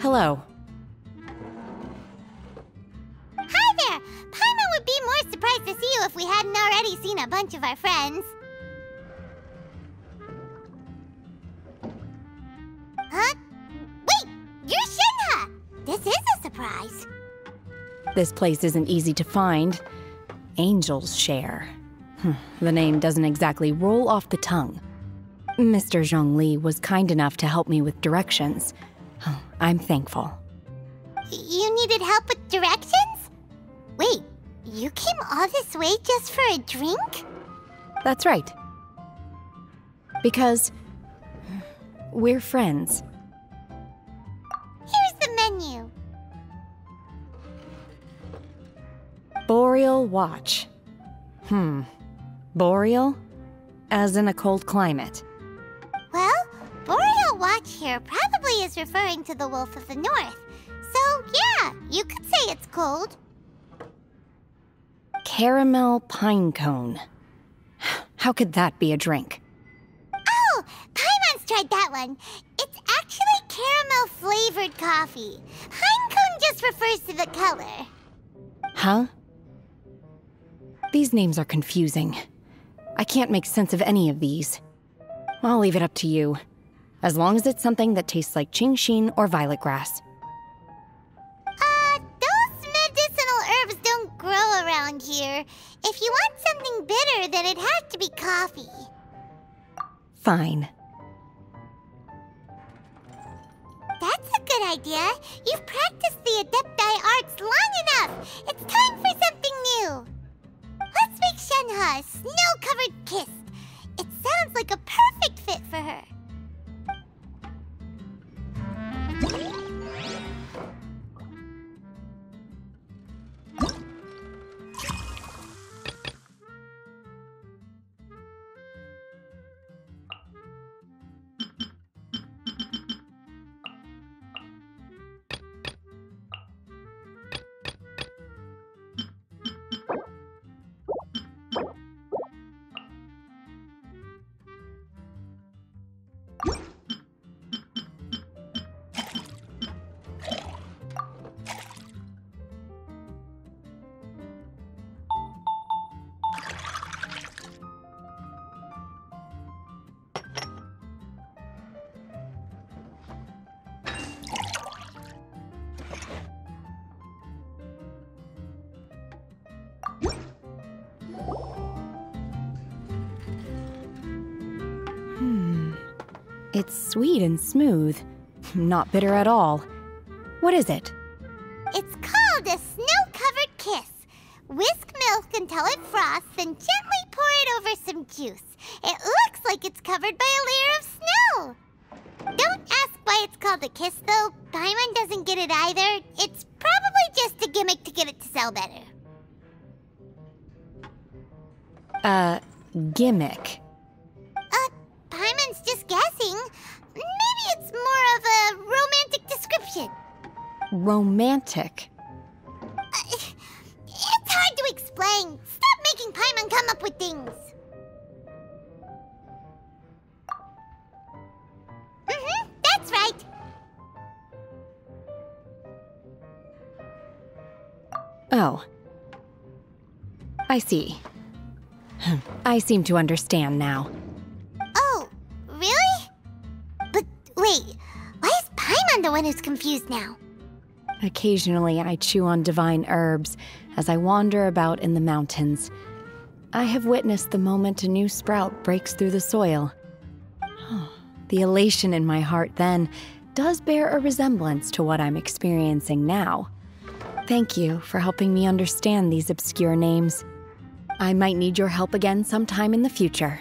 Hello. There! Paimon would be more surprised to see you if we hadn't already seen a bunch of our friends. Huh? Wait! You're Shenhe! This is a surprise. This place isn't easy to find. Angel's Share. Hmm, The name doesn't exactly roll off the tongue. Mr. Zhongli was kind enough to help me with directions. Oh, I'm thankful. You needed help with directions? Wait, you came all this way just for a drink? That's right. Because we're friends. Here's the menu. Boreal Watch. Hmm. Boreal? As in a cold climate. Well, Boreal Watch here probably is referring to the Wolf of the North. So, yeah, you could say it's cold. Caramel pine cone. How could that be a drink? Oh, Paimon's tried that one. It's actually caramel flavored coffee. Pine cone just refers to the color. Huh? These names are confusing. I can't make sense of any of these. I'll leave it up to you. As long as it's something that tastes like Qingxin or violet grass. Here. If you want something bitter, then it has to be coffee. Fine. That's a good idea. You've practiced the Adepti arts long enough. It's time for something new. Let's make Shenhe a snow-covered kiss. It sounds like a perfect fit for her. It's sweet and smooth. Not bitter at all. What is it? It's called a snow-covered kiss. Whisk milk until it frosts, then gently pour it over some juice. It looks like it's covered by a layer of snow. Don't ask why it's called a kiss, though. Paimon doesn't get it either. It's probably just a gimmick to get it to sell better. Uh, gimmick. Romantic. Uh, it's hard to explain. Stop making Paimon come up with things. Mm-hmm, that's right. Oh. I see. I seem to understand now. Oh, really? But wait, why is Paimon the one who's confused now? Occasionally, I chew on divine herbs as I wander about in the mountains. I have witnessed the moment a new sprout breaks through the soil. The elation in my heart then does bear a resemblance to what I'm experiencing now. Thank you for helping me understand these obscure names. I might need your help again sometime in the future.